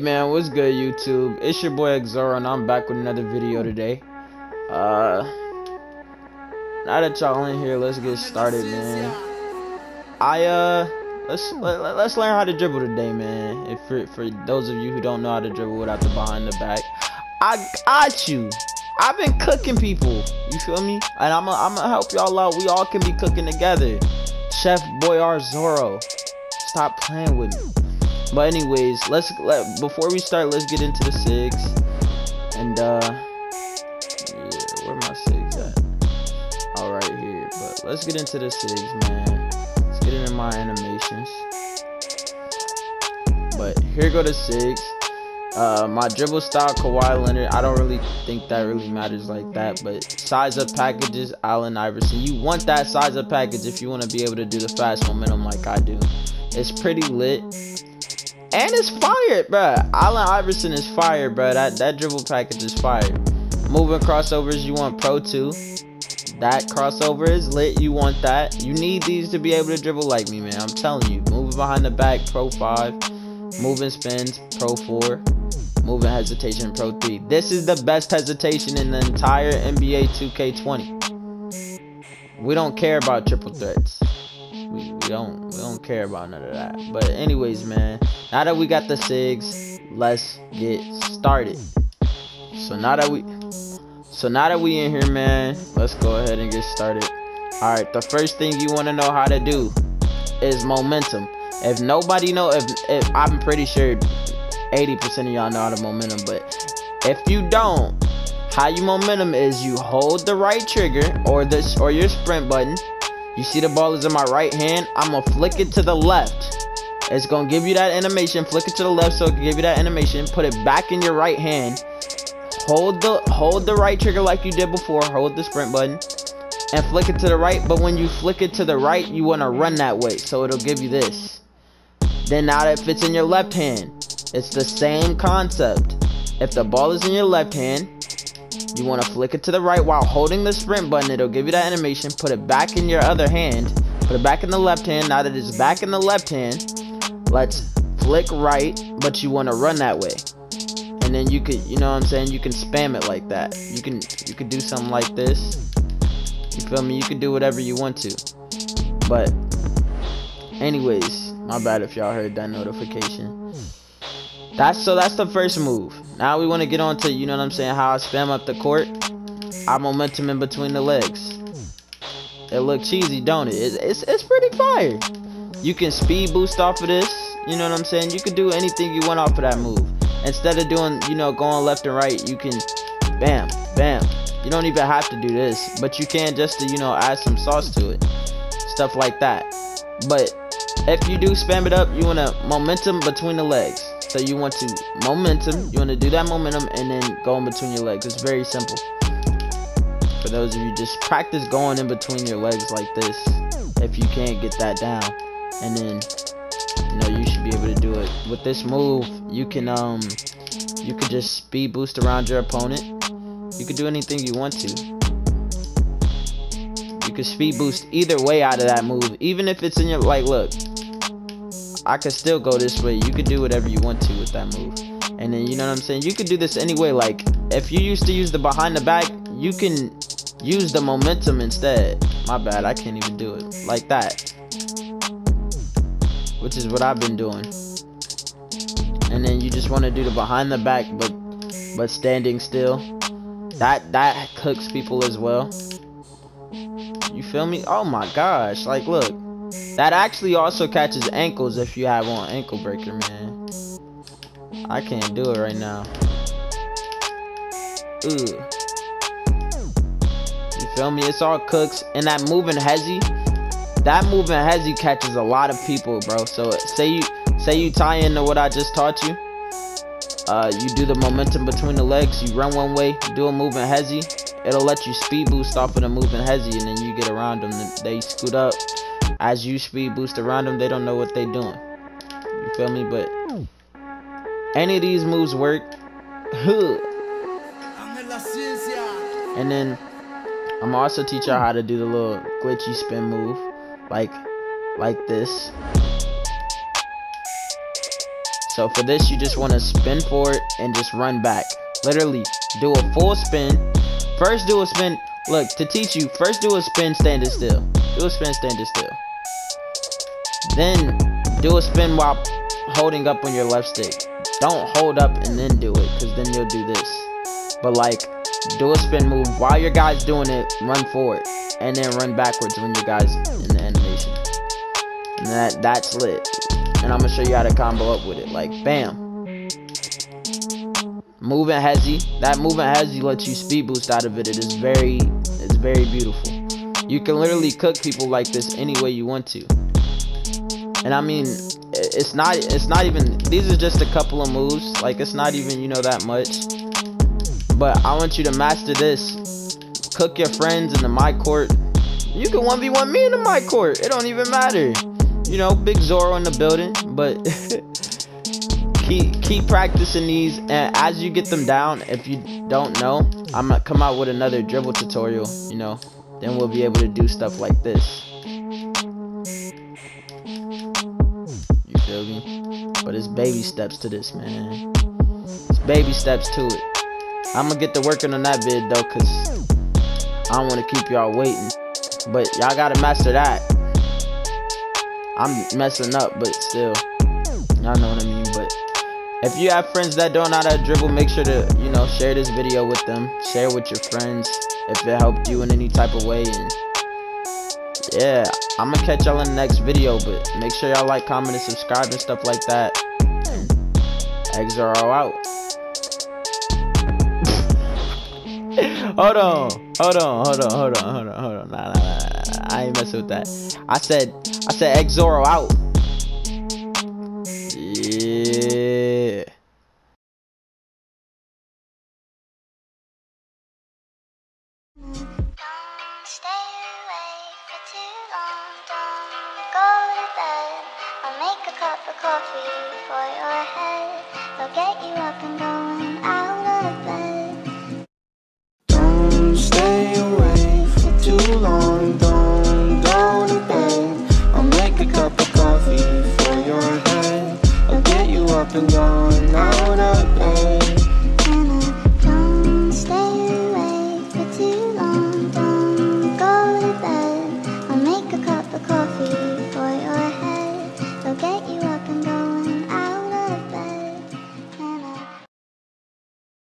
Man, what's good YouTube? It's your boy Xoro and I'm back with another video today. Uh now that y'all in here, let's get started, man. I uh let's let, let's learn how to dribble today, man. If for for those of you who don't know how to dribble without the behind the back, I got you. I've been cooking people. You feel me? And I'm gonna I'm gonna help y'all out. We all can be cooking together. Chef Boy Boyar Zoro. Stop playing with me. But anyways, let's let before we start, let's get into the sigs. And uh yeah, where my sigs at? All right here. But let's get into the sigs, man. Let's get into my animations. But here go the sigs. Uh, my dribble style, Kawhi Leonard. I don't really think that really matters like that. But size up packages, Allen Iverson. You want that size up package if you want to be able to do the fast momentum like I do. It's pretty lit. And it's fired, bro. Allen Iverson is fired, bro. That, that dribble package is fired. Moving crossovers, you want Pro 2. That crossover is lit. You want that. You need these to be able to dribble like me, man. I'm telling you. Moving behind the back, Pro 5. Moving spins, Pro 4. Moving hesitation, Pro 3. This is the best hesitation in the entire NBA 2K20. We don't care about triple threats. We, we don't don't care about none of that. But anyways, man, now that we got the SIGs, let's get started. So now that we so now that we in here, man, let's go ahead and get started. Alright, the first thing you wanna know how to do is momentum. If nobody know if, if I'm pretty sure 80% of y'all know how to momentum, but if you don't, how you momentum is you hold the right trigger or this or your sprint button. You see the ball is in my right hand. I'm gonna flick it to the left. It's gonna give you that animation. Flick it to the left so it can give you that animation. Put it back in your right hand. Hold the hold the right trigger like you did before. Hold the sprint button and flick it to the right. But when you flick it to the right, you wanna run that way. So it'll give you this. Then now that fits in your left hand. It's the same concept. If the ball is in your left hand, you want to flick it to the right while holding the sprint button. It'll give you that animation. Put it back in your other hand. Put it back in the left hand. Now that it's back in the left hand, let's flick right, but you want to run that way. And then you could, you know what I'm saying? You can spam it like that. You can, you could do something like this. You feel me? You can do whatever you want to. But, anyways, my bad if y'all heard that notification. That's so that's the first move. Now we want to get on to, you know what I'm saying, how I spam up the court. I momentum in between the legs. It look cheesy, don't it? It's, it's, it's pretty fire. You can speed boost off of this. You know what I'm saying? You can do anything you want off of that move. Instead of doing, you know, going left and right, you can bam, bam. You don't even have to do this, but you can just to, you know, add some sauce to it. Stuff like that. But if you do spam it up, you want to momentum between the legs. So you want to momentum, you want to do that momentum and then go in between your legs. It's very simple. For those of you, just practice going in between your legs like this. If you can't get that down. And then, you know, you should be able to do it. With this move, you can, um, you could just speed boost around your opponent. You could do anything you want to. You could speed boost either way out of that move. Even if it's in your, like, look. I could still go this way. You could do whatever you want to with that move. And then, you know what I'm saying? You could do this anyway. Like, if you used to use the behind the back, you can use the momentum instead. My bad, I can't even do it. Like that. Which is what I've been doing. And then you just want to do the behind the back, but but standing still. That that cooks people as well. You feel me? Oh my gosh. Like, look. That actually also catches ankles if you have on ankle breaker, man. I can't do it right now. Ugh. You feel me? It's all cooks. And that moving hezzy, that moving hezzy catches a lot of people, bro. So say you say you tie into what I just taught you. Uh, you do the momentum between the legs. You run one way, do a moving hezzy. It'll let you speed boost off of the moving hezzy, and then you get around them. They scoot up as you speed boost around them, they don't know what they are doing. You feel me? But any of these moves work. and then I'm also teach y'all how to do the little glitchy spin move, like like this. So for this, you just want to spin forward and just run back. Literally, do a full spin. First, do a spin. Look, to teach you, first do a spin standing still. Do a spin standing still. Then, do a spin while holding up on your left stick. Don't hold up and then do it, because then you'll do this. But like, do a spin move while your guy's doing it, run forward. And then run backwards when your guy's in the animation. And that that's lit. And I'm gonna show you how to combo up with it. Like, bam. Moving hezzy. That moving hezzy lets you speed boost out of it. It is very, it's very beautiful. You can literally cook people like this any way you want to. And I mean, it's not, it's not even, these are just a couple of moves. Like, it's not even, you know, that much. But I want you to master this. Cook your friends in the my court. You can 1v1 me in the my court. It don't even matter. You know, big Zoro in the building. But keep keep practicing these and as you get them down if you don't know i'm gonna come out with another dribble tutorial you know then we'll be able to do stuff like this. You feel me? But it's baby steps to this man. It's baby steps to it. I'm gonna get to working on that vid though because i don't want to keep y'all waiting. But y'all gotta master that. I'm messing up but still. Y'all know what i mean if you have friends that don't know how to dribble, make sure to, you know, share this video with them. Share with your friends if it helped you in any type of way. And yeah, I'm gonna catch y'all in the next video, but make sure y'all like, comment, and subscribe and stuff like that. Eggs are all out. hold on, hold on, hold on, hold on, hold on, hold on. Nah, nah, nah, nah, I ain't messing with that. I said, I said Exoro out. Coffee for your head. They'll get you up and going